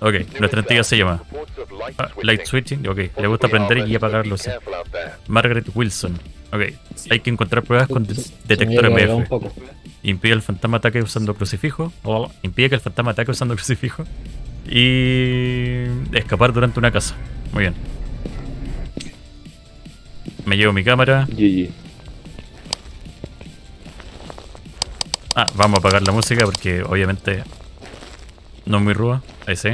Ok, nuestra entidad se llama ah, Light Switching. Ok, le gusta prender y apagar luces. Margaret Wilson. Ok, hay que encontrar pruebas con de- detector MF. Impide el fantasma ataque usando crucifijo. O impide que el fantasma ataque usando crucifijo. Y escapar durante una casa. Muy bien. Me llevo mi cámara. GG. Ah, vamos a apagar la música porque obviamente no es muy ruda. Ahí sí.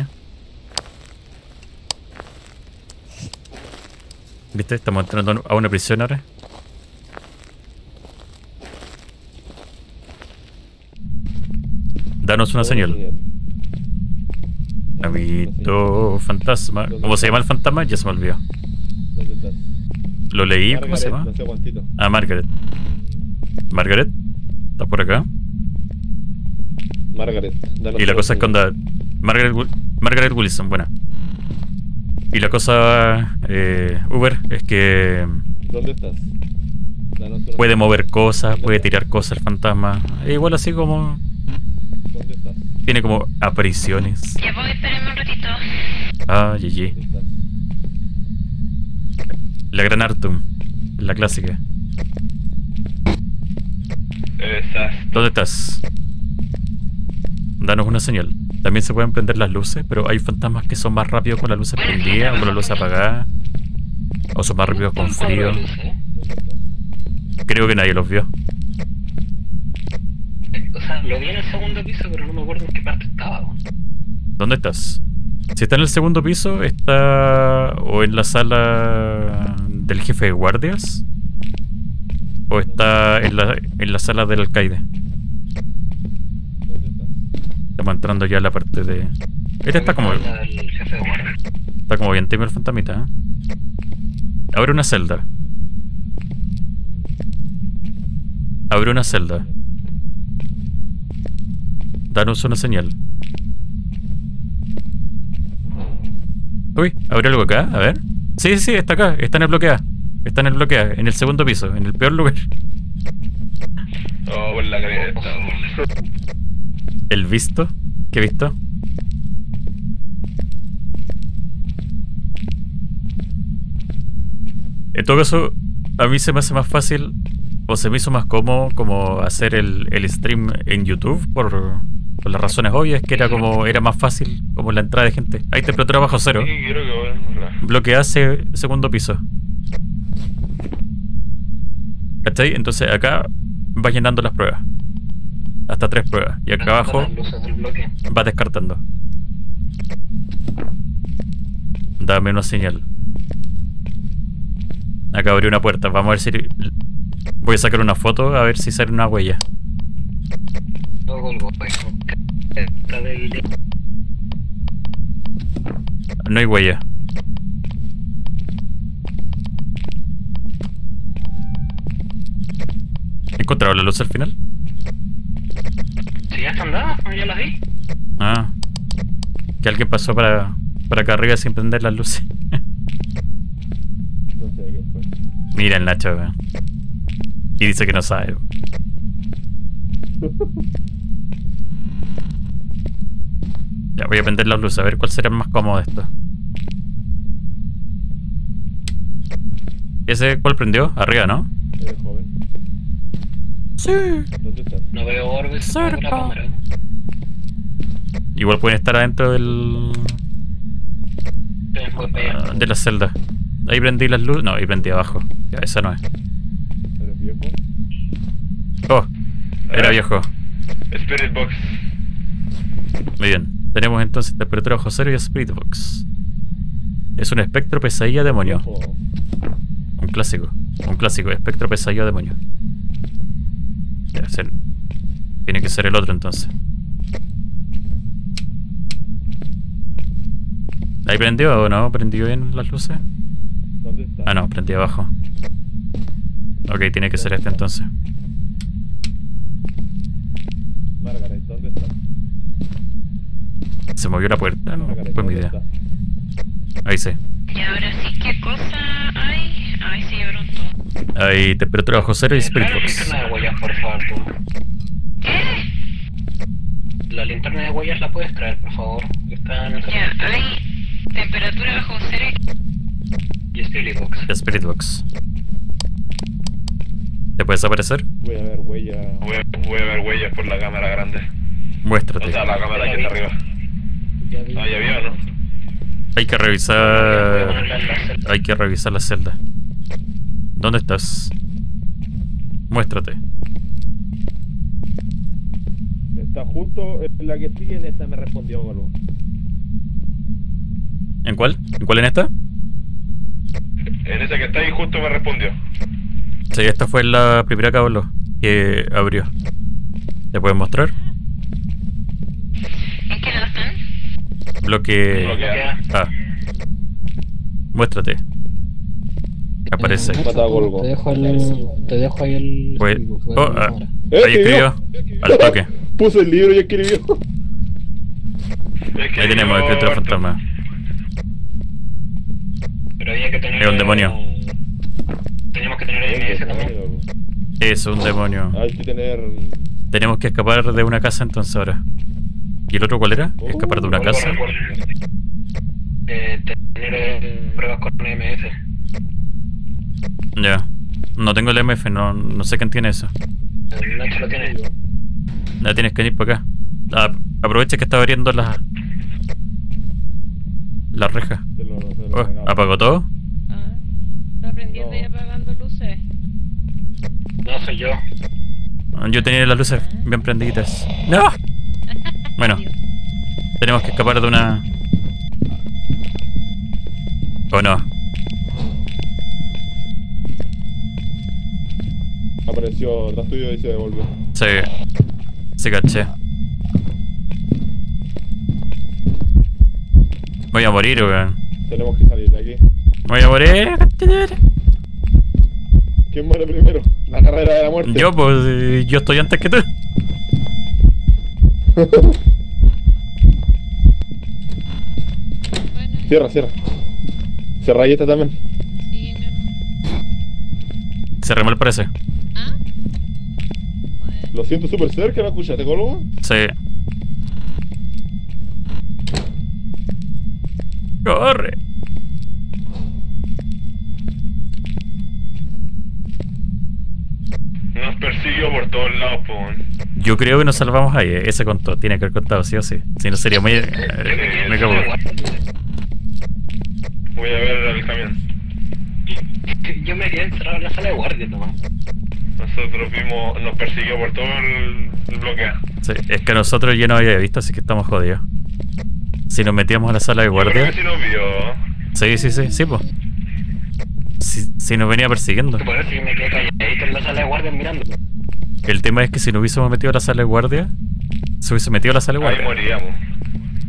¿Viste? Estamos entrando a una prisión ahora. Danos una señal. Amito fantasma. ¿Cómo se llama el fantasma? Ya se me olvidó. ¿Dónde estás? Lo leí, ¿cómo se llama? Ah, Margaret. Margaret. ¿Estás por acá? Margaret. Y la cosa es onda. Margaret, Margaret Wilson, buena. Y la cosa, eh, Uber, es que ¿Dónde estás? Puede mover cosas, puede tirar cosas el fantasma. E igual así como. ¿Dónde estás? Tiene como apariciones. Ya voy, espérenme un ratito. Ah, GG. ¿Dónde estás? La gran Artum. La clásica. ¿Dónde estás? Danos una señal. También se pueden prender las luces, pero hay fantasmas que son más rápidos con las luces prendidas o con las luces apagadas. O son más rápidos con frío. Creo que nadie los vio. O sea, lo vi en el segundo piso, pero no me acuerdo en qué parte estaba. ¿Dónde estás? Si está en el segundo piso, está o en la sala del jefe de guardias o está en la, en la sala del alcaide. Entrando ya a la parte de... Este está como, está como bien tímido el fantasmita. ¿eh? Abre una celda. Abre una celda. Danos una señal. Uy, abre algo acá, a ver. Sí, sí, está acá, está en el bloquea. Está en el bloquea, en el segundo piso, en el peor lugar. Oh, la. ¿El visto? ¿Qué visto? En todo caso, a mí se me hace más fácil o se me hizo más cómodo como hacer el, el stream en YouTube por, por las razones obvias que era como era más fácil como la entrada de gente. Hay temperatura bajo cero. Sí, creo que bueno. Segundo piso. ¿Cachai? Entonces acá va llenando las pruebas. Hasta tres pruebas. Y acá abajo Las luces del bloque. va descartando. Dame una señal. Acá abrió una puerta. Vamos a ver si. Voy a sacar una foto a ver si sale una huella. No hay huella. ¿He encontrado la luz al final? Si ya están dadas, ya las vi. Ah. Que alguien pasó para, para acá arriba sin prender las luces. No sé qué fue. Mira el Nacho, weón. Y dice que no sabe. Ya voy a prender las luces, a ver cuál será más cómodo de esto. ¿Ese cuál prendió? Arriba, ¿no? ¿Eres joven? Sí. ¿Dónde estás? No veo orbes Cerca. Igual pueden estar adentro del. Ah, de la celda. Ahí prendí las luces. No, ahí prendí abajo. Ya, esa no es. ¿Eres viejo? Oh, era viejo. Spirit Box. Muy bien. Tenemos entonces temperatura bajo cero y Spirit Box. Es un espectro pesadilla demonio. Un clásico. Un clásico. Espectro pesadilla demonio. Ya, se- Tiene que ser el otro entonces. ¿Ahí prendió o no? ¿Prendió bien las luces? ¿Dónde estás? Ah, no, prendí abajo. Ok, tiene que ser este entonces. Margaret, ¿dónde estás? ¿Se movió la puerta? No, Margaret, fue mi ¿dónde idea. Ahí sí. Y ahora sí, ¿qué cosa hay? Ay, sí, pronto. Hay temperatura bajo cero y Spirit Box. linterna de huellas, por favor. La linterna de huellas la puedes traer, por favor. Está en el Ya, hay temperatura bajo cero Y Spirit Box. Spirit Box. ¿Te puedes aparecer? Voy a ver huella. Voy a, voy a ver huellas por la cámara grande. Muéstrate. O sea, la cámara que está arriba. Ya vi. Ah, ya ¿no? Hay que revisar. la. Hay que revisar la celda. ¿Dónde estás? Muéstrate. Está justo en la que sigue, en esta me respondió algo. ¿En cuál? ¿En cuál en esta? En esa que está ahí justo me respondió. Sí, esta fue la primera que habló, que abrió. ¿Te puedes mostrar? ¿En qué lado están? Bloque Bloquea. A. Muéstrate. Aparece. Eh, Mata a Golgo. Te dejo, el, te dejo ahí el. Pues- oh, ah. ahora. ¡Eh, Ahí escribió. Al toque. Puso el libro y escribió. Ahí tenemos yo- escritura fantasma. Pero había que tener. Es un demonio. Teníamos que tener MS también. Es un demonio. Hay que tener. Tenemos que escapar de una casa entonces ahora. ¿Y el otro cuál era? Escapar de una casa. Eh, tener eh, pruebas con MS. Ya. No tengo el MF, no, no sé quién tiene eso. El Nacho lo tiene. Ya tienes que ir para acá. Ah, aprovecha que está abriendo la. La reja. Lo- lo Oh. ¿Apagó todo? Ah, está prendiendo y No. apagando luces. No soy yo. Yo tenía las luces bien prendidas. ¡No! Bueno, Dios. tenemos que escapar de una. ¿O no? Apareció atrás tuyo y se devolvió. Sí. Sí, caché. Voy a morir, weón. Tenemos que salir de aquí. Voy a morir. ¿Quién muere primero? La carrera de la muerte. Yo, pues, eh, yo estoy antes que tú. Cierra, cierra. Cierra ahí esta también. sí, mi amor. Se remó el parece. Lo siento súper cerca, ¿no escuchaste, Colmo? Sí. Corre. Nos persiguió por todos lados, po. weón. Yo creo que nos salvamos ahí. eh. Ese contó. Tiene que haber contado, sí o sí. Si no sería muy. eh, me guardia. Voy a ver el camión. Yo me quedé encerrado en la sala de guardia nomás. Nosotros vimos, nos persiguió por todo el, el bloque A. Sí, es que nosotros ya no había visto, así que estamos jodidos. Si nos metíamos a la sala de Yo creo guardia. que sí nos vio. Sí, sí, sí, sí, pues. Si, si nos venía persiguiendo. Por eso me quedé calladito en la sala de guardia mirando. El tema es que si nos hubiésemos metido a la sala de guardia, se hubiese metido a la sala de Ahí guardia. moríamos.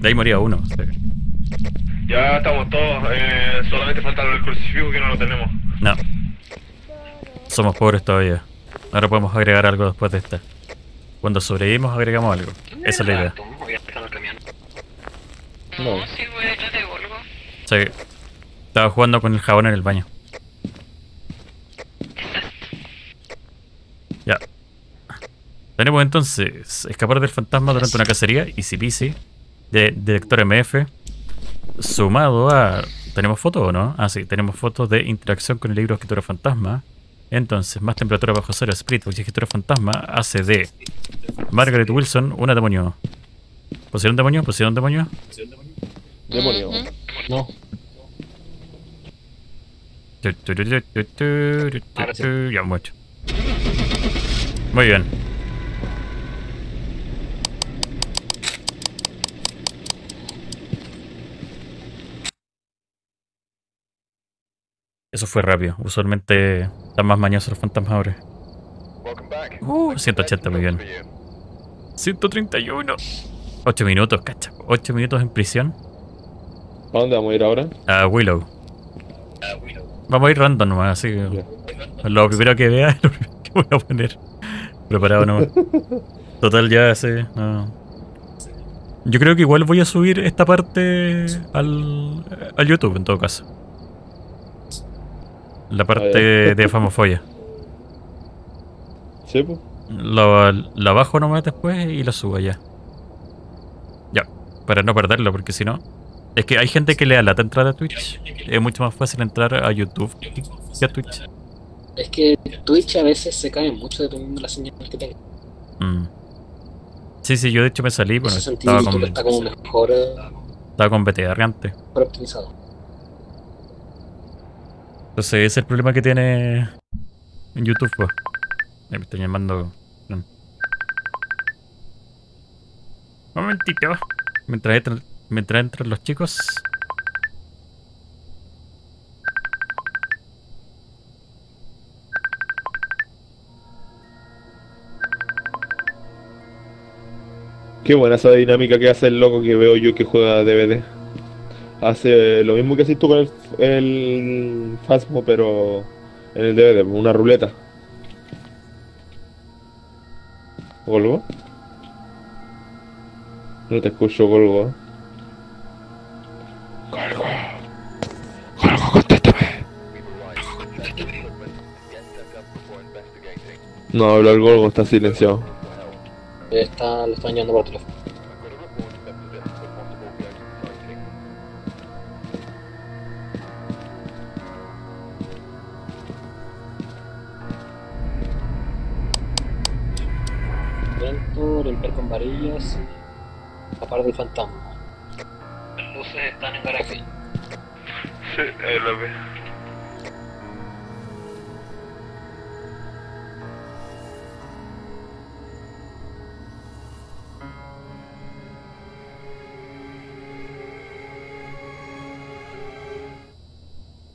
De ahí moría uno. sí. Ya estamos todos, eh, solamente falta el crucifijo que no lo tenemos. No. Somos pobres todavía. Ahora podemos agregar algo después de esta. Cuando sobrevivimos agregamos algo. Esa es la idea. No, No. sí, voy detrás de. Sí. Estaba jugando con el jabón en el baño. Ya. Tenemos entonces escapar del fantasma durante una cacería, Easy Peasy, de Director MF, sumado a... ¿Tenemos fotos o no? Ah, sí, tenemos fotos de interacción con el libro Escritura Fantasma. Entonces, más temperatura bajo cero, Spiritbox y Gestor Fantasma hace de Margaret Wilson una demonio. ¿Posee un demonio? ¿Posee un demonio? Demonio. No. Ya mucho. Muy bien. Eso fue rápido. Usualmente están más mañosos los fantasmas ahora. Uh, 180, muy bien. 131. 8 minutos, cacha. 8 minutos en prisión. ¿Para dónde vamos a ir ahora? A Willow. Vamos a ir random nomás, así. que. Lo primero que vea es lo primero que voy a poner. Preparado nomás. Total, ya sé. No. Yo creo que igual voy a subir esta parte al, al YouTube en todo caso. La parte de Famofoya. Sí, pues. La, la bajo nomás después y la subo allá. Para no perderlo, porque si no. Es que hay gente que le da lata entrar a Twitch. Es mucho más fácil entrar a YouTube que que a Twitch. Es que Twitch a veces se cae mucho dependiendo de la señal que tenga. Mm. Sí, sí, yo de hecho me salí, En bueno, ese sentido, estaba YouTube con, está como mejor, eh, estaba con BTR antes. mejor optimizado. Entonces ese es el problema que tiene en YouTube, pues. Me están llamando. Un momentito. Mientras entran, mientras entran los chicos. Qué buena esa dinámica que hace el loco que veo yo que juega DVD. Hace lo mismo que haces tú con el, el Fasmo, pero en el DVD, una ruleta. ¿Golgo? No te escucho, Golgo. Golgo. Golgo, contéstame. No habla el Golgo, está silenciado. Está, le están llamando por teléfono. Con varillas y tapar del fantasma. Las luces están en garaje. Sí, ahí lo ve.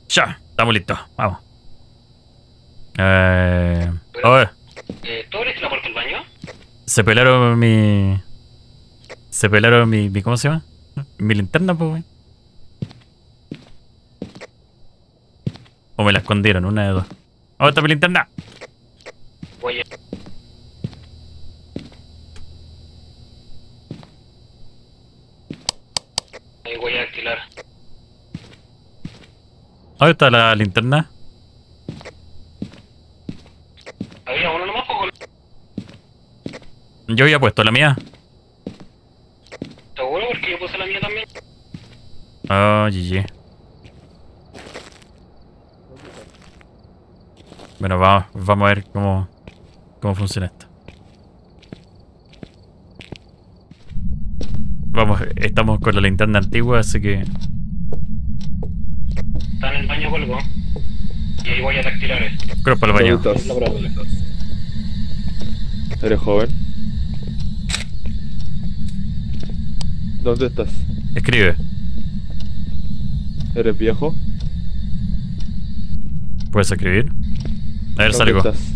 Ya, estamos listos. Vamos. Eh, oye, Eh, ¿Tú abriste la puerta del baño? Se pelaron mi. Se pelaron mi, mi. ¿Cómo se llama? Mi linterna, pues. O me la escondieron, una de dos. ¿Dónde está mi linterna? Voy a... Ahí voy a alquilar. ¿Dónde está la linterna? Había uno nomás, poco. Yo había puesto la mía. ¿Seguro? Porque yo puse la mía también. Oh, GG. Bueno, vamos, vamos a ver cómo, cómo funciona esto. Vamos, estamos con la linterna antigua, así que... Está en el baño colgo. Y ahí voy a alquilar. Creo para el baño. ¿Eres joven? ¿Dónde estás? Escribe. ¿Eres viejo? ¿Puedes escribir? A ver, ¿Dónde salgo. estás?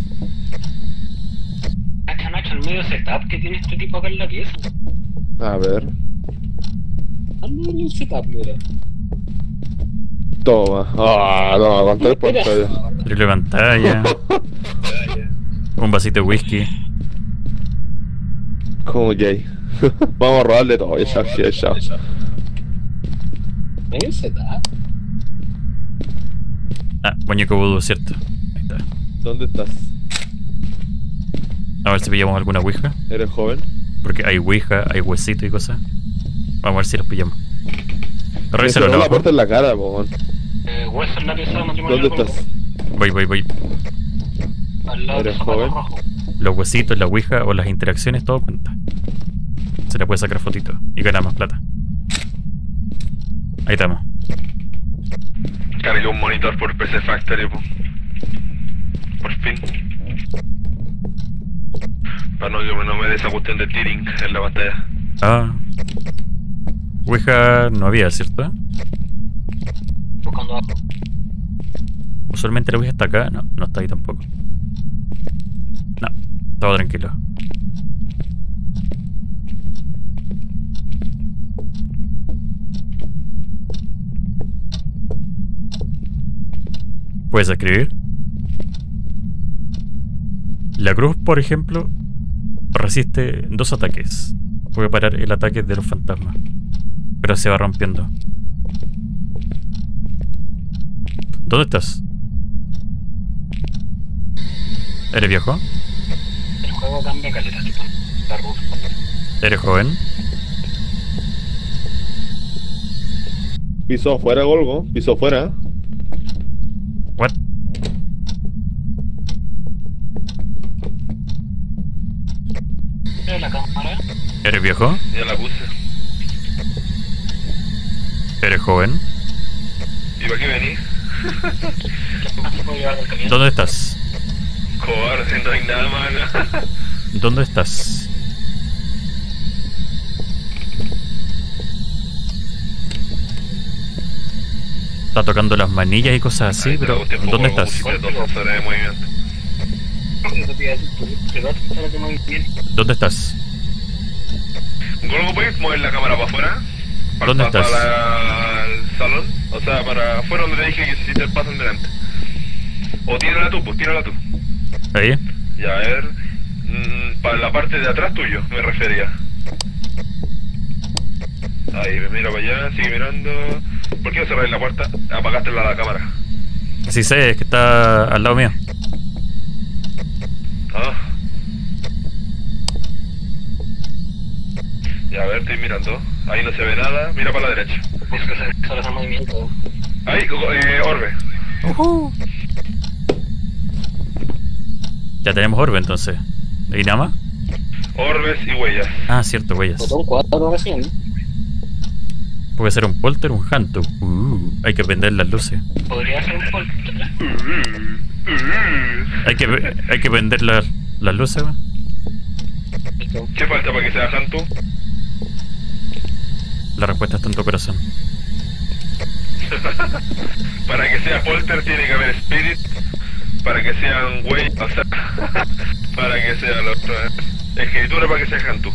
Nacha, Nacha, el medio setup que tiene este tipo acá en la pieza. A ver. Anda en el setup, mira. Toma. Ah, no, aguantar Mira. pantalla. Triple pantalla. Un vasito de whisky. Como gay. Vamos a robarle todo, ya, ya, ya. En el setup. Ah, muñeco vudú, cierto. Ahí está. ¿Dónde estás? A ver si pillamos alguna ouija. ¿Eres joven? Porque hay ouija, hay huesito y cosas. Vamos a ver si los pillamos. Revísalo cerró la puerta en la cara, po, man. Eh, hueso en la pieza. ¿Dónde estás? Voy, voy, voy. Al lado ¿Eres joven? Los huesitos, la ouija o las interacciones, todo cuenta. Se le puede sacar fotito y ganar más plata. Ahí estamos. Cargué un monitor por PC Factory, po. Por fin. Para no que no me dé esa cuestión de tearing en la pantalla. Ah. Ouija no había, ¿cierto? Buscando abajo. Usualmente la ouija está acá. No, no está ahí tampoco. No, todo tranquilo. ¿Puedes escribir? La cruz, por ejemplo, resiste dos ataques. Puede parar el ataque de los fantasmas. Pero se va rompiendo. ¿Dónde estás? ¿Eres viejo? El juego cambia. ¿Eres joven? Pisó afuera, Golgo. Pisó afuera. Mira la cámara. ¿Eres viejo? Ya la puse. ¿Eres joven? ¿Dónde estás? Cobarde, no hay nada más. ¿Dónde estás? Está tocando las manillas y cosas así, pero ¿dónde estás? Dos horas de movimiento. Eso te iba a decir, pero ahora que muy bien. ¿Dónde estás? Golgo, ¿puedes mover la cámara para afuera? Para, ¿Dónde para, estás? Para el salón. O sea, para afuera donde te dije que si te pasan delante. O tírala tú, pues tírala tú. Ahí. Ya, a ver. mm, para la parte de atrás tuyo, me refería. Ahí, mira para allá, sigue mirando. ¿Por qué no cerráis la puerta? Apagaste la, la cámara. Sí sé, es que está al lado mío. Ah. Ya, a ver, estoy mirando. Ahí no se ve nada. Mira para la derecha. Que se sale ese movimiento. Ahí, eh, Orbe. Ya tenemos orbe entonces. ¿Y nada más? Orbes y huellas. Ah, cierto, huellas. Botón 4 recién. Puede ser un polter o un hantu. Uh, hay que prender las luces. Podría ser un polter. Hay que, hay que prender la- las luces. ¿va? Listo. ¿Qué falta para que sea Hantu? La respuesta está en tu corazón. Para que sea Polter tiene que haber Spirit. Para que sean Way, o sea, para que sea lo otro. ¿eh? Escritura para que sea Hantu.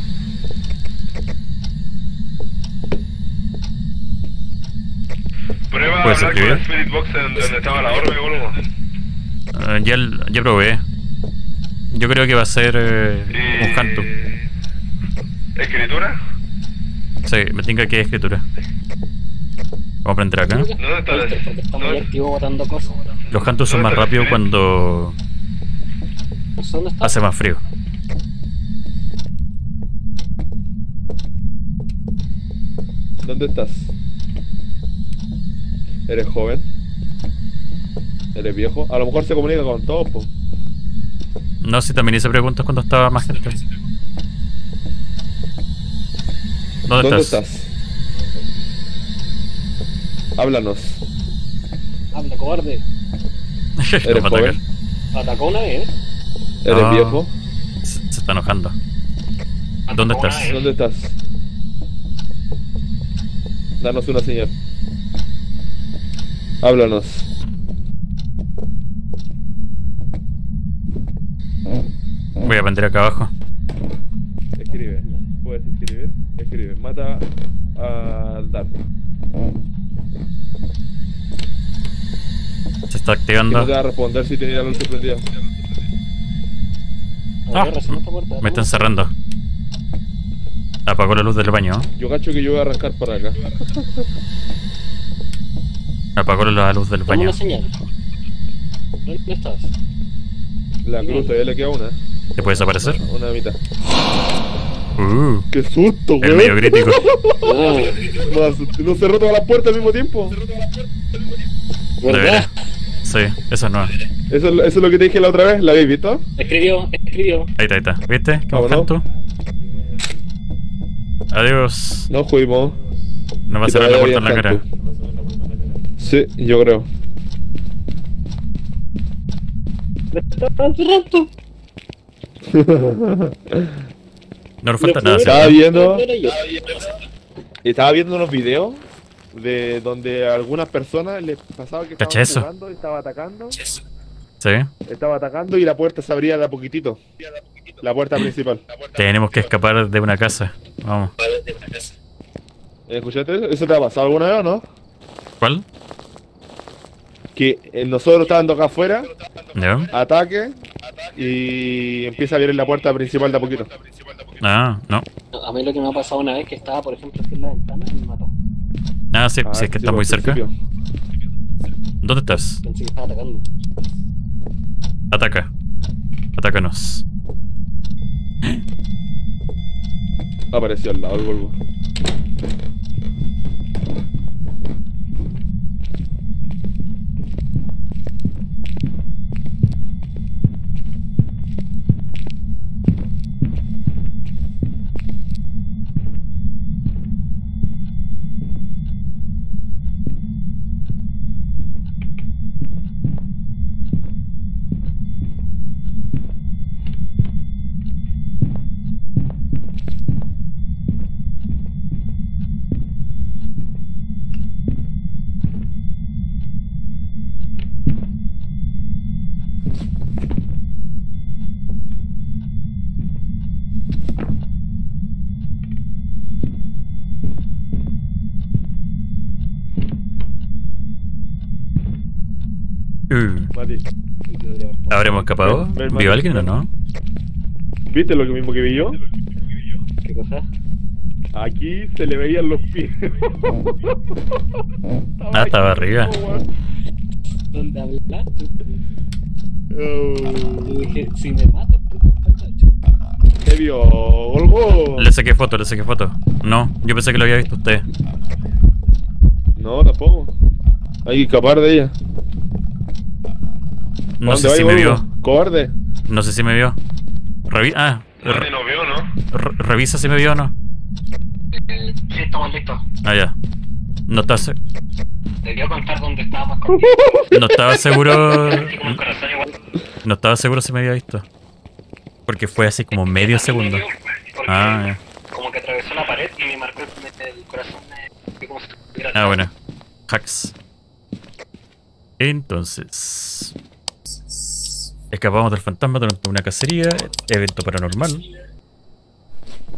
Prueba a ¿Puedes hablar con el Spirit Box en donde estaba la orbe, boludo. Ya, ya probé. Yo creo que va a ser eh, Y... un hantu. ¿Escritura? Sí, me tenga que escritura. Vamos a aprender acá. ¿Dónde está la- dónde- activo botando cosas. Los hantus son más ¿Dónde está el rápidos cuando hace más frío. ¿Dónde estás? ¿Eres joven? ¿Eres viejo? A lo mejor se comunica con todos, po. No, si también hice preguntas cuando estaba más gente. ¿Dónde, ¿Dónde estás? estás? Háblanos. Habla, cobarde. ¿Eres joven? Atacó una vez. ¿Eres Ah. viejo? Se, se está enojando. ¿Dónde Atacó estás? vez. ¿Dónde estás? Danos una señal. Háblanos. Voy a aprender acá abajo. Escribe. ¿Puedes escribir? Escribe. Mata al Dark. Se está Que no te activando. va a responder si tenía la luz prendida. Ah, me está encerrando. Apagó la luz del baño. Yo cacho que yo voy a arrancar para acá. Apagó la luz del baño. una señal. ¿Dónde estás? La cruz todavía le queda una. ¿Te puedes aparecer? Una mitad. Uh, ¡Qué susto, el medio güey! crítico. No cerró todas las puertas al mismo tiempo. De ¿Verdad? Sí, esa no. Ahí Eso, es lo- eso es lo que te dije la otra vez. ¿La habéis visto? Escribió, escribió. está, ahí está. ¿Viste? ¿Qué Vámonos. tú? Adiós. No fuimos. Nos va a cerrar la puerta en la cara. Sí, yo creo. Estaban. No nos falta nada. Estaba viendo, estaba viendo unos videos de donde a algunas personas les pasaba que Cacha eso. estaban jugando, estaba atacando, Sí. estaba atacando y la puerta se abría de a poquitito. La puerta principal. Tenemos que escapar de una casa. Vamos. ¿Escuchaste eso? ¿Eso te ha pasado alguna vez o no? ¿Cuál? Que eh, nosotros estábamos acá afuera, ¿Ya? ataque y empieza a abrir la puerta principal de a poquito. Ah, no. A mí lo que me ha pasado una vez que estaba, por ejemplo, aquí en la ventana y me mató. Ah, sí, Ah, sí, es que sí, está muy cerca. principio. ¿Dónde estás? Pensé que estaba atacando. Ataca. Atácanos. Apareció al lado el Volvo. Uh, Mati, ¿Habremos escapado? ¿Vio alguien o no? ¿viste lo que mismo que vi yo? ¿Qué cosa? Aquí se le veían los pies. Ah, estaba arriba. ¿Dónde hablaste? Oh, Yo dije, si me matan, pues. ¿Qué vio, Olgo? Le saqué foto, le saqué foto. No, yo pensé que lo había visto usted. No, tampoco. Hay que escapar de ella. No ¿A sé si me vio. Cobarde. No sé si me vio. Revi ah, re- nos vio, ¿no? re- revisa si me vio o no. Eh, sí, estamos listos. Ah, ya. No estaba, se- Debió contar dónde estábamos escondidos. no estaba seguro. No estaba seguro si me había visto. Porque fue así como medio segundo. Ah, Como que atravesó la pared y me marcó el, el corazón. Me, fue como si Ah, bueno. Hacks. Entonces. Escapamos del fantasma durante una cacería. Evento paranormal.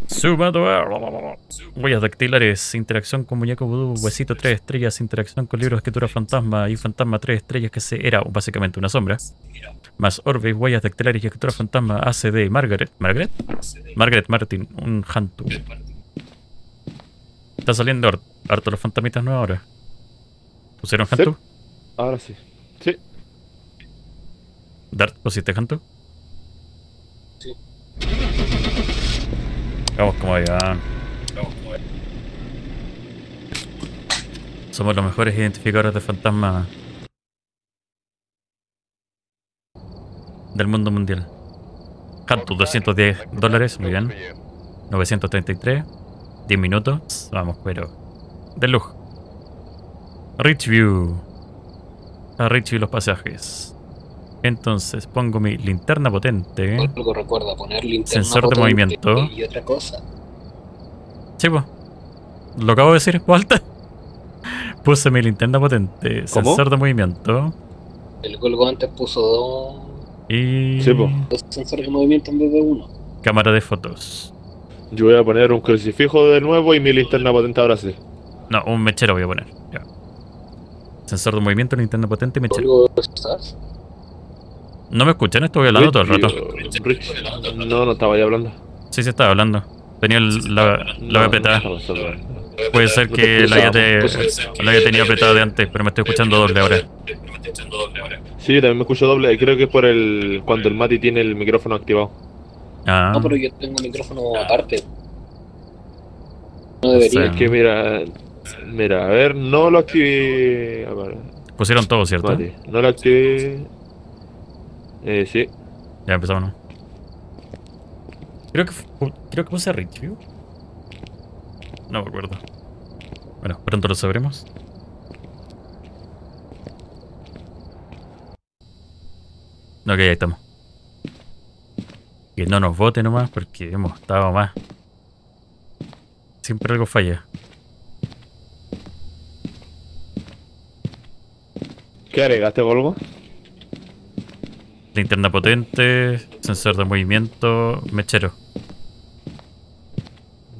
Sumado a. Huellas dactilares. Interacción con muñeco vudú. Huesito 3 estrellas. Interacción con libros de escritura fantasma. Y fantasma 3 estrellas que se era básicamente una sombra. Más Orbe, huellas dactilares y escritura fantasma. ACD. Margaret. ¿Margaret? Margaret Martin. Un Hantu. Está saliendo har- harto los fantasmitas nuevos ahora. ¿Pusieron. Hantu? Ahora sí. Dart, ¿pusiste Hantu? Sí. Vamos como ya. Somos los mejores identificadores de fantasmas del mundo mundial. Hantu, 210 dólares, muy bien. 933, 10 minutos. Vamos, pero. De lujo. Richview. A Richview los pasajes. Entonces pongo mi linterna potente. Algo recuerda poner linterna Sensor de movimiento. Y otra cosa. Sí, po. Lo acabo de decir, falta. Puse mi linterna potente, ¿Cómo? sensor de movimiento El Golgo antes puso dos, y Sí, dos sensores de movimiento en vez de uno. cámara de fotos. Yo voy a poner un crucifijo de nuevo y mi linterna potente ahora sí. No, un mechero voy a poner. Ya. Sensor de movimiento, linterna potente y mechero. Golgo, ¿estás? ¿No me escuchan? Estoy hablando todo el rato. Rich- No, no estaba ya hablando. Sí, sí, estaba hablando. Tenía el- la, la No, apretada. no. Puede ser que la haya, te- la haya tenido apretada de antes, pero me estoy escuchando doble ahora. Sí, también me escucho doble. Creo que es por el cuando el Mati tiene el micrófono activado. Ah, No, pero yo tengo un micrófono aparte. No debería. Es que mira, mira, a ver, no lo activé. A ver, pusieron todo, ¿cierto? Mati, no lo activé. Eh, sí. Ya empezamos, ¿no? Creo que, creo que puse Richview. No me acuerdo. Bueno, pronto lo sabremos. Ok, ahí estamos. Que no nos vote nomás porque hemos estado más. Siempre algo falla. ¿Qué agregaste, Volvo? Linterna potente, sensor de movimiento, mechero.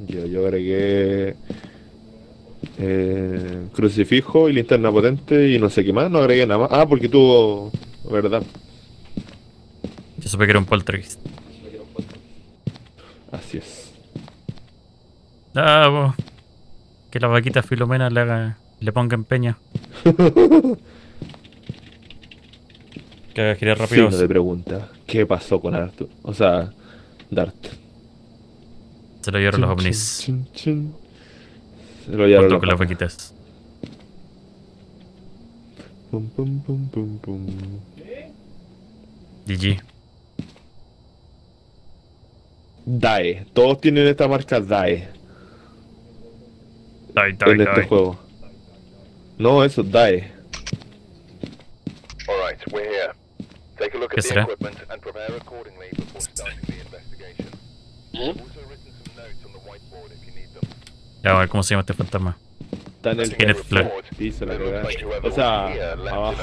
Yo, yo agregué eh, crucifijo y linterna potente y no sé qué más, no agregué nada más. Ah, porque tuvo, ¿verdad? Yo supe que era un poltergeist. Así es. Ah, bo. que la vaquita Filomena le haga, le ponga empeño. que haga girar rápido. Signo de pregunta. ¿Qué pasó con Arthur? O sea, Dart. Se lo llevaron los ovnis. chun, chun, chun. Se lo llevaron los con las vaquitas. Pum, pum, pum, pum, pum. GG. DAE. Todos tienen esta marca DAE Die, die, en este die. juego. No, eso, DAE. All right, we're here. Take a look ¿Qué at the será? equipment and prepare accordingly before starting the investigation. ¿Eh? Also written some notes on the whiteboard if you need them. Ya, a ver cómo se llama este fantasma. Está en el Kenneth Clark. O sea, abajo.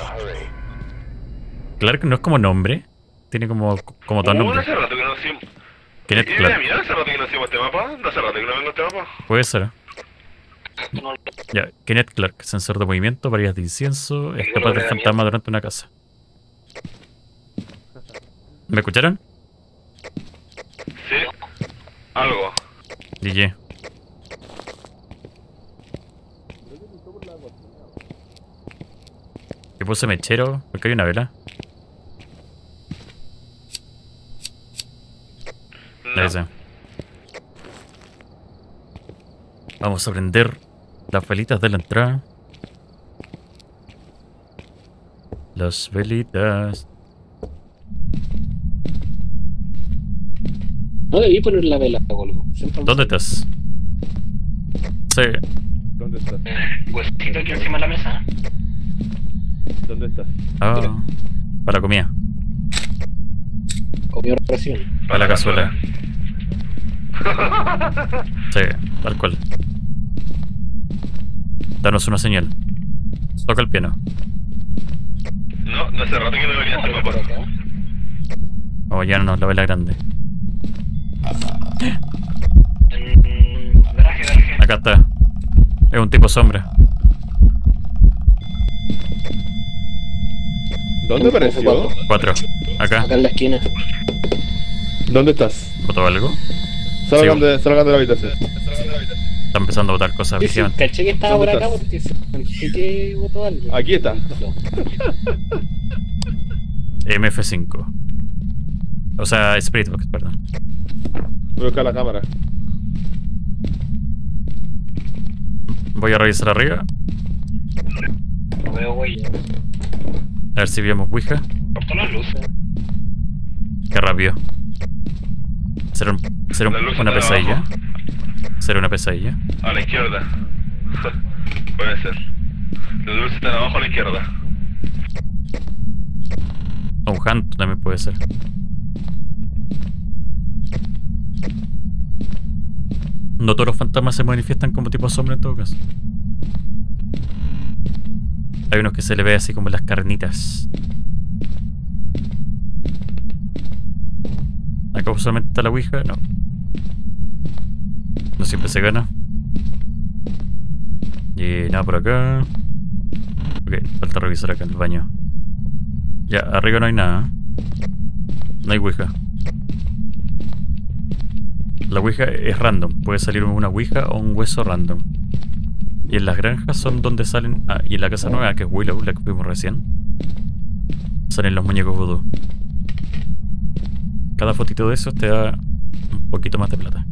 Clark no es como nombre. Tiene como, como dos Uh, nombres. hace rato que no hacíamos. Kenneth ¿Y Clark. mira, hace rato que no hacíamos este mapa? ¿No hace rato que no vengo este mapa? Puede ser. Ya, Kenneth Clark, sensor de movimiento, varias de incienso, escapar del fantasma durante una casa. ¿Me escucharon? Sí. Algo. DJ. ¿Qué puse mechero? Porque hay una vela. No. Ese. Vamos a prender las velitas de la entrada. Las velitas. No debí poner la vela, Golgo. ¿Dónde estás? Sí, ¿Dónde estás? Huesito aquí encima de la mesa. ¿Dónde estás? ah, para la comida, Comió recién. para la cazuela. Sí, tal cual. Danos una señal. Toca el piano. No, no hace rato que no venía a hacer por papá. acá. Vamos, llévanos la vela grande. Acá está. Es un tipo sombra. ¿Dónde apareció? Cuatro. Acá. Acá en la esquina. ¿Dónde estás? ¿Botó algo? Salgan, de, salgan de la habitación. Está empezando a botar cosas Sí, caché que estaba por ¿Dónde acá porque sentí que botó algo. Aquí está. MF5. O sea, Spiritbox, perdón. Voy a la cámara. Voy a revisar arriba. No veo huellas. A ver si vemos Ouija. Cortó las luces. Qué rápido. ¿Será, un- será un- una pesadilla? abajo. ¿Será una pesadilla? A la izquierda. Puede ser. Los dulces están abajo a la izquierda. O un Hunt también puede ser. No todos los fantasmas se manifiestan como tipo sombra en todo caso. Hay unos que se le ve así como las carnitas. Acá solamente está la Ouija, no. No siempre se gana. Y nada por acá. Ok, falta revisar acá en el baño. Ya, arriba no hay nada. No hay Ouija. La Ouija es random. Puede salir una Ouija o un hueso random. Y en las granjas son donde salen. Ah, y en la casa nueva, que es Willow, la que fuimos recién. Salen los muñecos voodoo. Cada fotito de esos te da un poquito más de plata.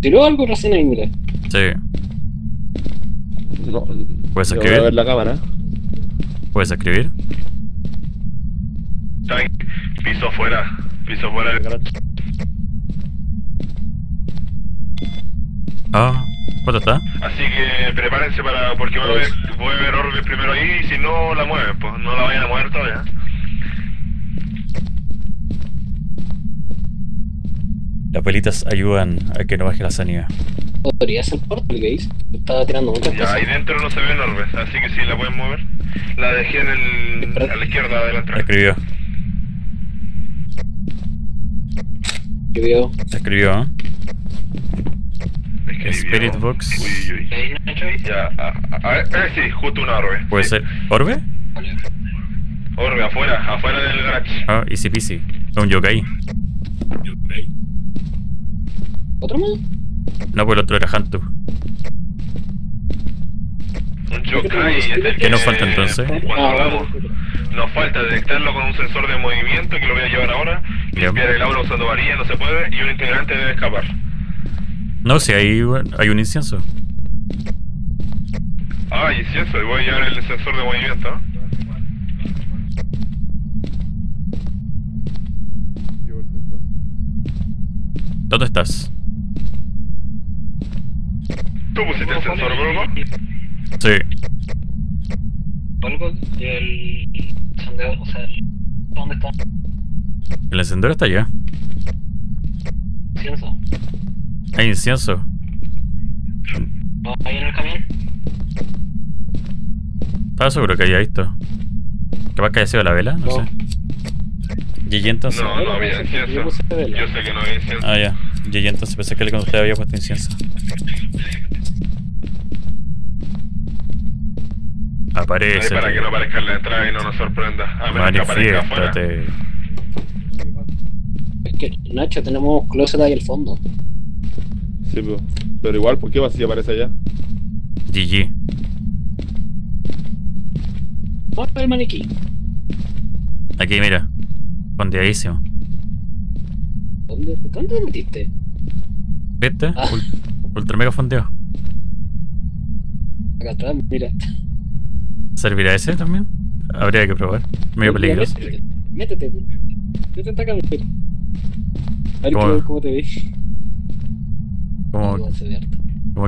Tiró algo recién ahí, mira. Sí, No. ¿Puedes Voy a escribir? ver la cámara. puedes escribir. Tank, piso afuera. Piso afuera del garage. Ah, ¿cuánto está? Así que prepárense para. Porque voy a ver, voy a ver orbes primero ahí y si no la mueven, pues no la vayan a mover todavía. Las velitas ayudan a que no baje la sanidad. Podría ser Portal Gaze. Estaba tirando muchas Ya, cosas. ahí dentro no se ven orbes, así que si la pueden mover. La dejé en el, a la izquierda de la entrada. Escribió, veo. escribió. ¿eh? Escribió. Spirit Box. Uy, uy, uy. ¿Qué hay, Nacho? ahí? Ya, a, a, a ver, eh, sí, justo una orbe. Puede Sí. ser. ¿Orbe? Orbe, afuera, afuera del garage. Ah, easy peasy. Un yokai. ¿Otro más? No, pues el otro era Hantu. Un yokai. este es ¿Qué nos falta entonces? Cuando hagamos, nos falta detectarlo con un sensor de movimiento que lo voy a llevar ahora. Limpiar el aula usando varilla, no se puede. Y un integrante debe escapar. No, si hay, hay un incienso. Ah, eso, y voy a llevar el sensor de movimiento. ¿no? ¿Dónde estás? ¿Tú pusiste el sensor, Bruno? Sí. Algo y el encendedor, o sea, el... ¿dónde está? El encendedor está allá. Incienso. Hay incienso. ¿No? Ahí en el camión. Estaba seguro que había visto. Capaz que haya sido la vela, no, No. sé. Y entonces. No, no había Yo incienso. Yo sé que no había incienso. Ah, ya. Y entonces pensé que cuando usted había puesto incienso. Aparece. para que no aparezca en la entrada y no nos sorprenda. A. Manifiéstate. Es que, Nacho, tenemos closet ahí al fondo. Sí, pues. Pero igual, ¿por qué va si aparece allá? GG. Ver el maniquí. Aquí, mira. Fondeadísimo. ¿Dónde, ¿Dónde te metiste? ¿Viste? Ah. Ul- ultra mega fondeado. Acá atrás, mira. ¿Servirá ese también? Habría que probar. Medio peligroso. Métete. Métete. Métete acá, mira. A ver ¿Cómo? cómo, te ves. Como,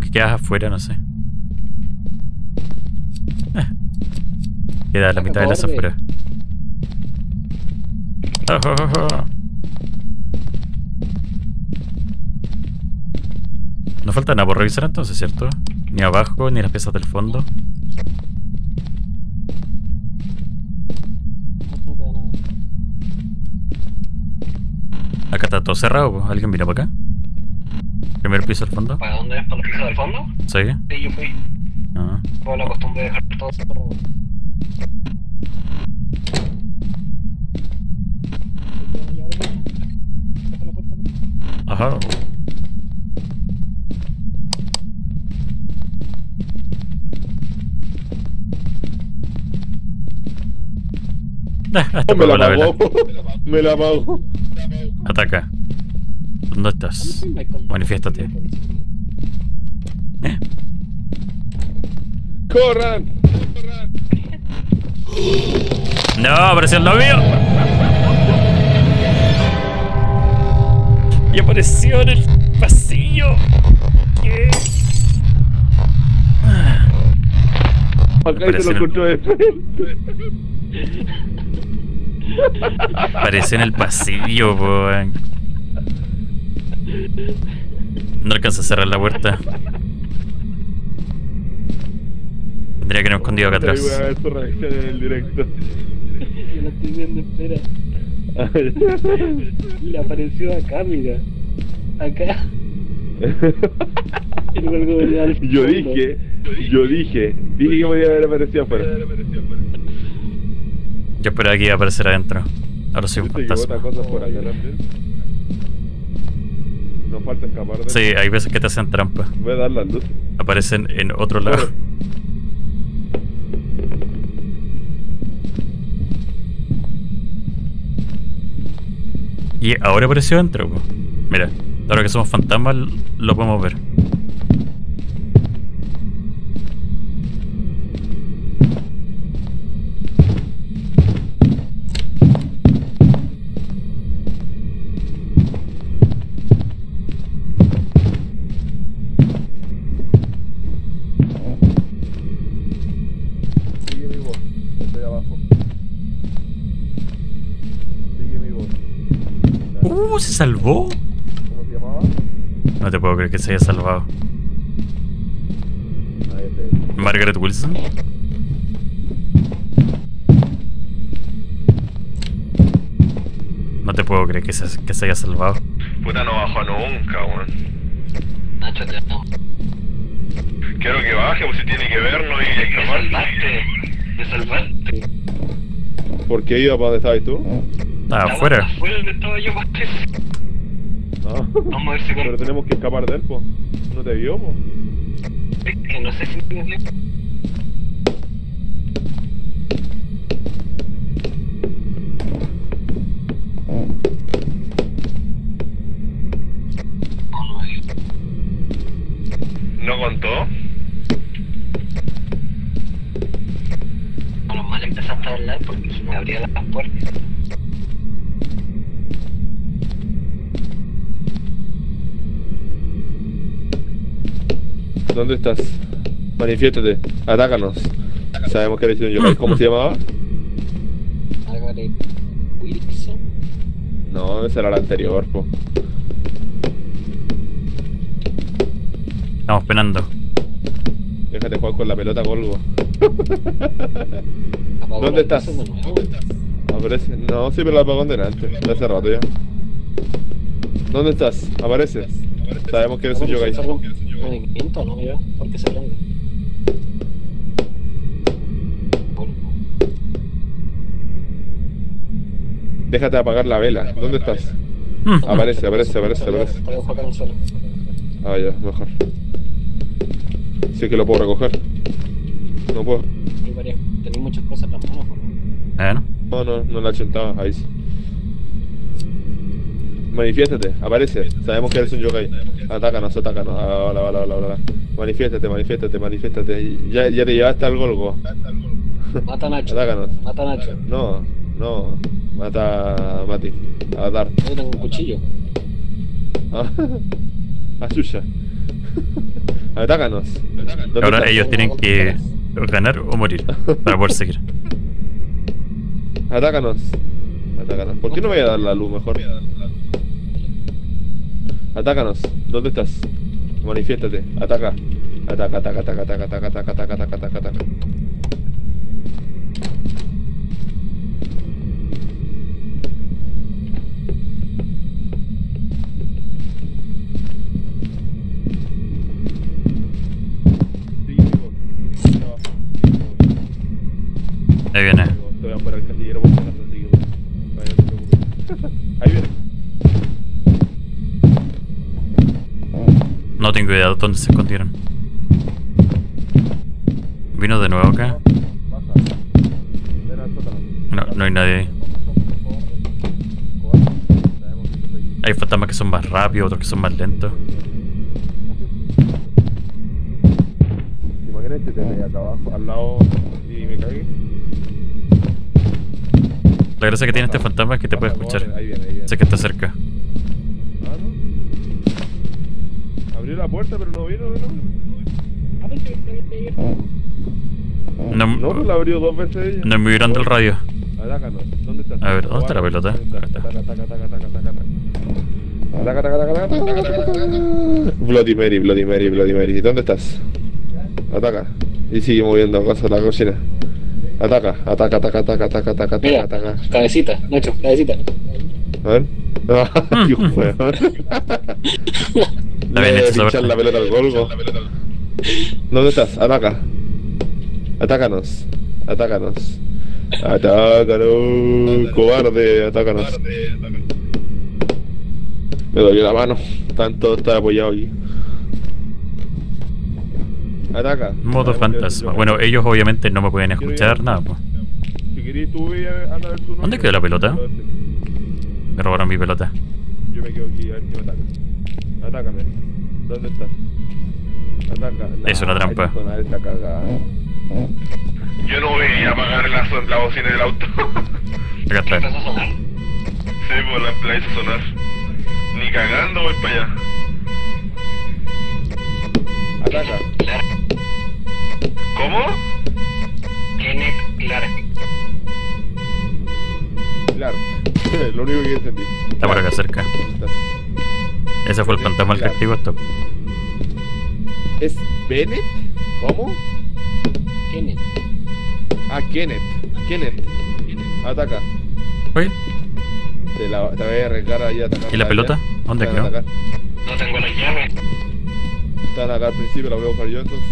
que quedas afuera, no sé. Eh. Queda la mitad de las. Ah, ah, ah, ah. No falta nada por revisar entonces, ¿cierto? Ni abajo, ni las piezas del fondo. No queda nada. Acá está todo cerrado, pues. ¿alguien vino para acá? Primer piso al fondo. ¿Para dónde es? ¿Para el piso del fondo? ¿Sí? Sí, yo fui. Ah. Tuve la costumbre de dejar todo cerrado. Y ahora ven. Deja la puerta, por favor. Ajá. Me la apagó me la apagó. Ataca. ¿Dónde estás? Manifiéstate. ¿Eh? ¡Corran! ¡No! ¡Apareció el novio! Y apareció en el pasillo. ¿Qué? Acá se lo encontró de frente. Apareció en el pasillo, weón. No alcanza a cerrar la puerta. Tendría que haberme escondido acá Ahí voy a atrás. ver su reacción en el directo. Yo la estoy viendo, espera. Y le apareció acá, mira. Acá. Yo dije, yo dije, dije que podía haber aparecido afuera. Yo esperaba que iba a aparecer adentro. Ahora soy un ¿Viste que otra fantasma. por? Nos falta escapar de Sí, hay veces que te hacen trampa. Voy a dar las luces. Aparecen en otro lado. Y ahora apareció adentro. po. Mira, ahora que somos fantasmas lo podemos ver. Salvó? ¿Cómo se llamaba? No te puedo creer que se haya salvado. Margaret Wilson. No te puedo creer que se, que se haya salvado. Puta, no bajó nunca, weón. Quiero que baje, pues si tiene que vernos y Me salvaste. Me salvaste. ¿Por qué iba para donde estabas tú? Estaba afuera. Afuera donde estaba yo. No. Vamos a ver si con... Pero tenemos que escapar de él, po. ¿No te vio, po? Es que no sé si me No, no me vio. ¿No contó? A lo mal empezaste a hablar porque se me abrían las puertas. ¿Dónde estás? Manifiéstate, atácanos. Sabemos que eres un yokai. ¿Cómo se llamaba? Margaret Wilson. No, esa era la anterior, po. Estamos penando. Déjate jugar con la pelota. Apagó ¿Dónde estás? Aparece. No, sí, pero la apagó delante. De hace rato ya. ¿Dónde estás? Aparece. Sabemos que eres un yokai. ¿Algún movimiento no? Mira, ¿por qué se prende? Déjate apagar la vela. ¿Dónde estás? Mm. Aparece, aparece, aparece, aparece. En. Ah, ya, mejor. Si es que lo puedo recoger. No puedo. Hay varias, tenéis muchas cosas en las manos, ¿no? Bueno, No, no, no la chuntaba. Ahí sí. Manifiéstate, aparece. Sabemos que eres un yokai. Atácanos, atácanos. Ah, hola, hola, hola, hola. Manifiéstate, manifiéstate, manifiéstate. Ya, ya te llevaste al golgo. Mata a Nacho. Atácanos. Mata a Nacho. No, no. Mata a Mati. Avatar. Yo tengo un cuchillo. Ah, a Xuxa. Atácanos. ¿Dónde ahora estás? ellos tienen que ganar o morir para poder seguir. Atácanos. Atácanos. ¿Por qué no voy a dar la luz mejor? Atácanos. ¿Dónde estás? Manifiéstate. Ataca. Ataca, ataca, ataca, ataca, ataca, ataca, ataca, ataca, ataca, No tengo idea de dónde se escondieron. Vino de nuevo acá. No, no hay nadie ahí. Hay fantasmas que son más rápidos, otros que son más lentos. Imagínate tener acá abajo, al lado y me cagué. La gracia que tiene este fantasma es que te puede escuchar. Sé que está cerca. Puerta, pero no vino, ¿no? No, No, pues la abrió dos veces ella. no es muy grande el radio. Atácanos. ¿Dónde estás? A ver, ¿dónde está la pelota? ¿Dónde Acá está? está. Ataca, ataca, ataca, ataca, ataca, ataca. Ataca, ataca, ataca, ataca, ataca, ataca, ataca. Bloody Mary, Bloody Mary, Bloody Mary. ¿Dónde estás? Ataca. Y sigue moviendo cosas la cocina. Ataca, ataca, ataca, ataca, ataca, ataca, Mira, ataca, ataca. cabecita, Nacho, cabecita. A ver. Ay, hecho pinchar la pelota al golgo. ¿Dónde estás? Ataca. Atácanos. Atácanos. Atácanos. Cobarde, atácanos. Me dolió la mano. Tanto estar apoyado aquí. Ataca. Modo un fantasma. Bueno, ellos obviamente no me pueden escuchar nada. pues. ¿Dónde quedó la pelota? Me robaron mi pelota. Yo me quedo aquí a ver si me ataca. Atácame. ¿Dónde estás? Ataca. Es una trampa. esta cagada. Yo no voy a apagar la, la bocina del auto. Acá está. Empezó a sonar. sí, pues la, la hizo sonar. Ni cagando voy para allá. Ataca. Clark. ¿Cómo? Kenneth Clark. Claro. Lo único que entendí. Está por acá cerca. Estás. Ese fue el fantasma al que activo esto. ¿Es Bennett? ¿Cómo? Kenneth. Ah, Kenneth. Kenneth. Ataca. Oye, Te, la, te voy a arriesgar ahí a atacar. ¿Y la pelota? ¿Dónde quedó? No tengo las llaves. Están acá al principio, la voy a buscar yo entonces.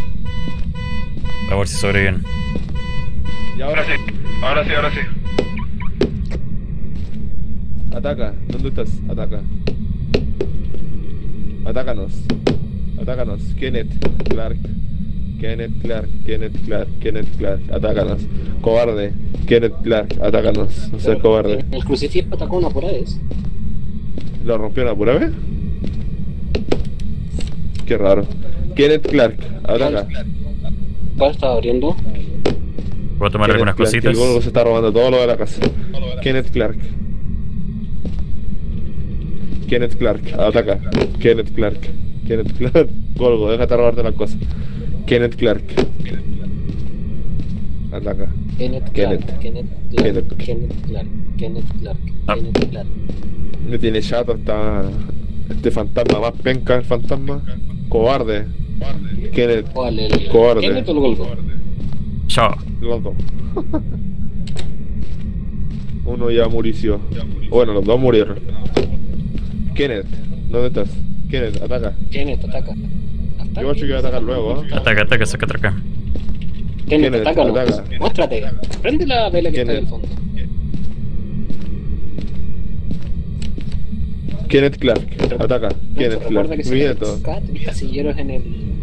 a ver si sobreviven. Y ahora Ahora sí, ahora sí, ahora sí. Ataca. ¿Dónde estás? Ataca. Atácanos. Atácanos. Kenneth Clark. Kenneth Clark. Kenneth Clark. Kenneth Clark. Atácanos. Cobarde. Kenneth Clark. Atácanos. No seas cobarde. El crucifijo atacó una por vez. ¿Lo rompió una pura vez? Qué raro. Kenneth Clark. Ataca. ¿Cuál estaba abriendo? Voy a tomar Kenneth algunas Clark, cositas. El se está robando todo lo de la casa. Kenneth Clark. Kenneth Clark, ataca. Kenneth Clark. Kenneth Clark. Golgo, déjate robarte las cosas. Kenneth Clark. Ataca. Kenneth Kenneth. Clark. Kenneth Clark. Kenneth. Clark. Kenneth Clark. Ah. Kenneth Clark. Me tiene chato esta, este fantasma. Más penca el fantasma. Cobarde. Kenneth. Cobarde. Kenneth o el Golgo? Chao. Los dos. Uno ya murió. Bueno, los dos murieron. Kenneth. ¿Dónde estás? Kenneth, ataca. Kenneth, ataca. Yo acho que va a atacar luego, ¿eh? Ataca, ataca, saca atraca. Kenneth, Kenneth, ataca, ataca. Muéstrate. Prende la vela que está en el fondo. Kenneth Clark, ataca. Kenneth Clark. que se Mira todo. casilleros en el,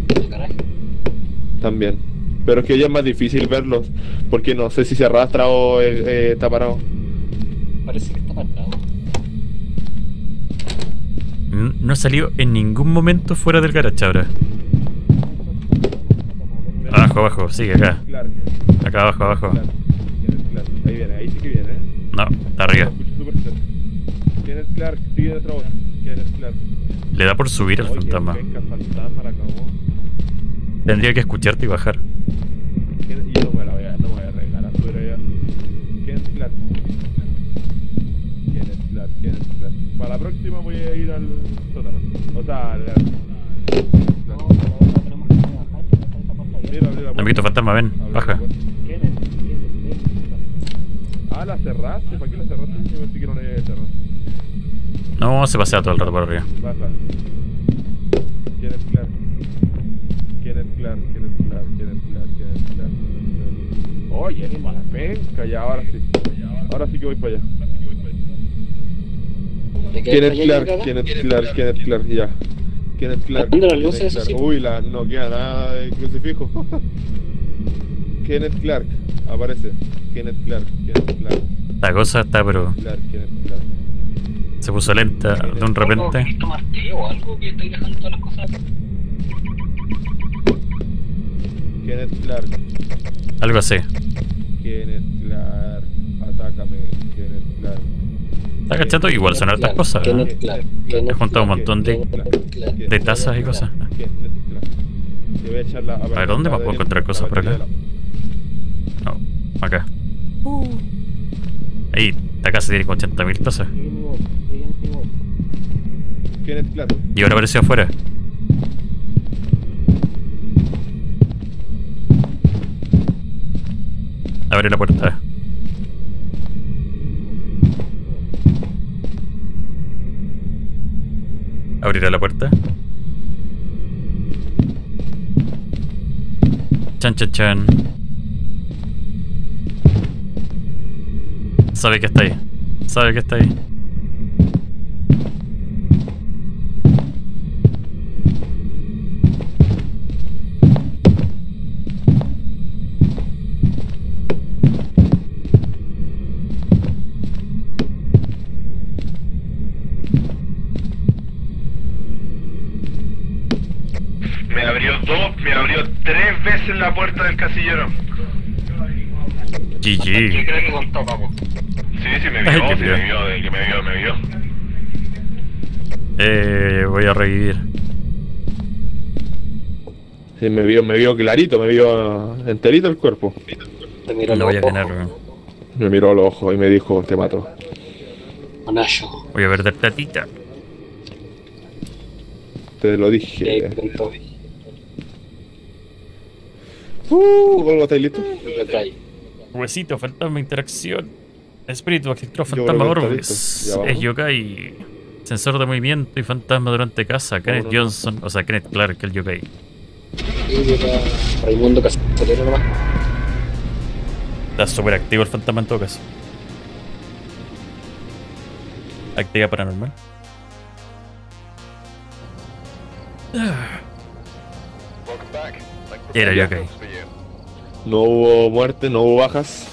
en el garaje. También. Pero es que ya es más difícil verlos. Porque no sé si se arrastra o eh, eh, está parado. Parece que está apartado. No salió en ningún momento fuera del garage ahora. Abajo, abajo, sigue acá. Clark. Acá abajo, abajo. Clark. Clark. Ahí viene, ahí sí que viene, ¿eh? No, está arriba. Cerca. Kenneth Clark, sigue Clark. Le da por subir al fantasma. Tendría que escucharte y bajar. Yo no me la voy a, no me voy a regalar a subir allá. Kenneth Clark. Clark, Kenneth Clark. Para la próxima voy a ir al sótano. O sea, al... No, pero ahora tenemos que bajar porque está esa puerta abierta. Mira, abrí la puerta. Amiguito fantasma, ven, baja. Ah, la cerraste. ¿Para qué la cerraste? Yo pensé que no la. No, se pasea todo el rato por arriba. Baja. Kenneth Clark. Kenneth Clark, Kenneth Clark, Kenneth Clark, Kenneth Clark. Oye, mala penca, ya ahora sí. Ahora sí que voy para allá. ¿De qué Kenneth Clark? Kenneth Clark, Kenneth Clark, ya. Kenneth Clark. Las Kenneth luces, Clark. Uy, la, no queda nada de crucifijo. Kenneth Clark, aparece. Kenneth Clark, Kenneth Clark, La cosa está, pero Clark, Kenneth Clark. se puso lenta de un repente. ¿Algo martillo o algo que estoy dejando todas las cosas acá? Kenneth Clark, Algo así. Kenneth Clark, atácame. Está cachando, igual son hartas cosas. Clark, He juntado un montón de, de tazas y cosas. A ver, ¿dónde más puedo encontrar cosas por acá? No, acá. Ahí, esta casa tiene como 80.000 tazas. Y ahora apareció afuera. Abre la puerta. Abrirá la puerta. Chan, chan, chan. Sabe que está ahí. Sabe que está ahí. La puerta del casillero. ¿Qué GG. cree que contó, papo? Sí, sí, me vio, sí, me vio, de que me vio, me vio. Eh, voy a revivir. Sí, me vio, me vio clarito, me vio enterito el cuerpo. Te miró No voy a tener. Me miró a los ojos y me dijo, te mato. Voy a perder platita. Te lo ¿Qué dije. Uh. Lo trae. Huesito, fantasma, interacción. Espíritu, espectro, fantasma, orbes. Es yokai. Sensor de movimiento y fantasma durante casa. Kenneth Vámonos. Johnson, o sea, Kenneth Clark, el yokai. Raimundo Castellero nomás. Está súper activo el fantasma en todo caso. Actividad paranormal. Era yo, ok. for you. No hubo muerte, no hubo bajas.